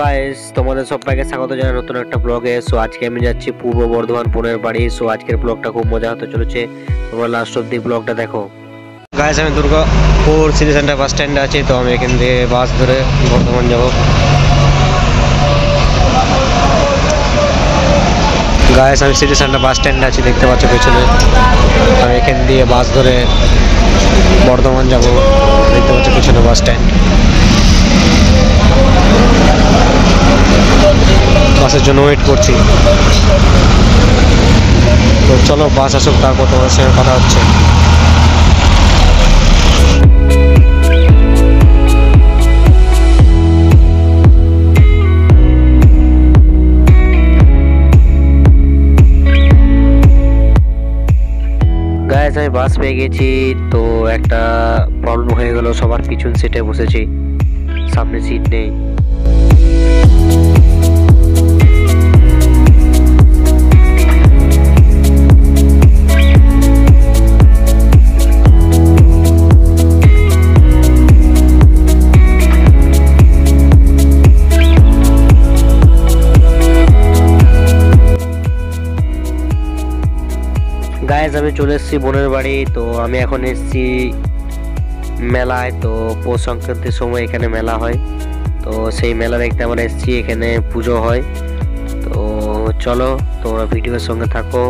Guys তোমাদের সবাইকে স্বাগত জানাই নতুন একটা ব্লগে সো আজকে আমি যাচ্ছি পূর্ব বর্ধমান বোনের বাড়ি। সো আজকের ব্লগটা খুব মজা হতে চলেছে। তোমরা লাস্ট অব্দি ব্লগটা দেখো। গাইস আমি দুর্গাপুর সিটি সেন্টার বাস স্ট্যান্ডে আছি। তো আমি এখান থেকে বাস ধরে বর্ধমান যাব। গাইস আমি সিটি সেন্টার বাস স্ট্যান্ডে আছি, দেখতে পাচ্ছ পেছনে। আমি এখান দিয়ে বাস ধরে বর্ধমান যাব। দেখতে পাচ্ছ পেছনে বাস স্ট্যান্ড বাসের জন্য ওয়েট করছি। তো চলো, বাস আসুক, তারপর তোমার সঙ্গে কথা হচ্ছে। আমি বাস পেয়ে গেছি, তো একটা প্রবলেম হয়ে গেল, সবার পিছন সিটে বসেছি। সামনে সিট নেই। গায়েস আমি চলে এসেছি বোনের বাড়ি। তো আমি এখন এসেছি মেলায়। তো পৌষ সংক্রান্তির সময় এখানে মেলা হয়। তো সেই মেলা দেখতে আমরা এসেছি, এখানে পুজো হয়। তো চলো, তোমরা ভিডিওর সঙ্গে থাকো।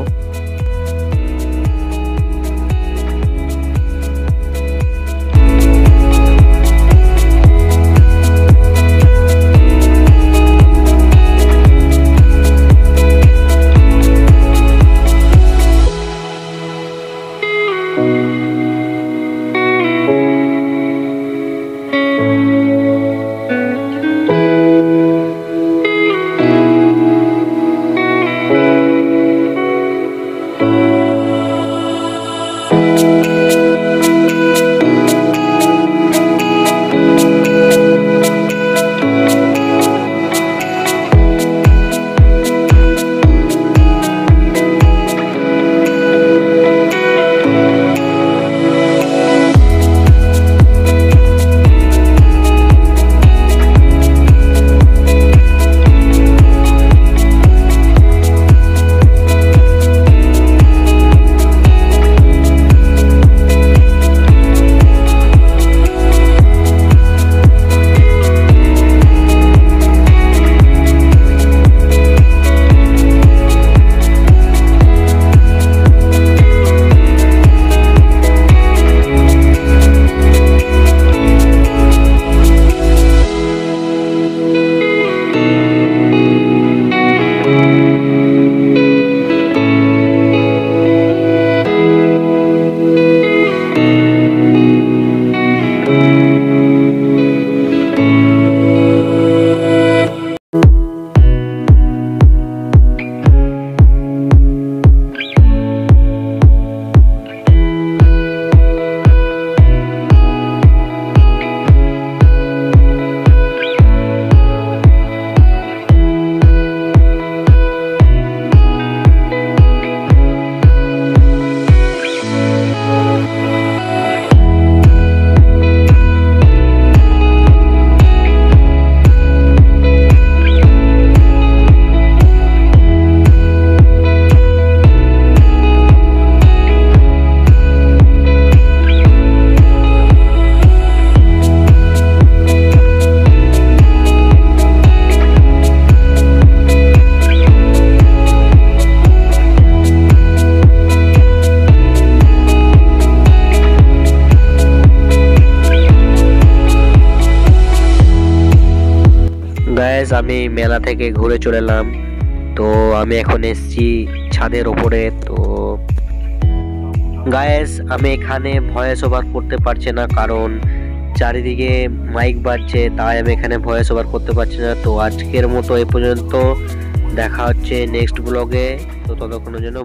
আমি মেলা থেকে ঘুরে চলে এলাম। তো আমি এখন এসেছি ছাদের ওপরে। তো গায়েস আমি এখানে ভয়েস ওভার করতে পারছি না কারণ চারিদিকে মাইক বাজছে, তাই আমি এখানে ভয়েস ওভার করতে পারছি না। তো আজকের মতো এ পর্যন্ত। দেখা হচ্ছে নেক্সট ব্লগে তো ততক্ষণের জন্য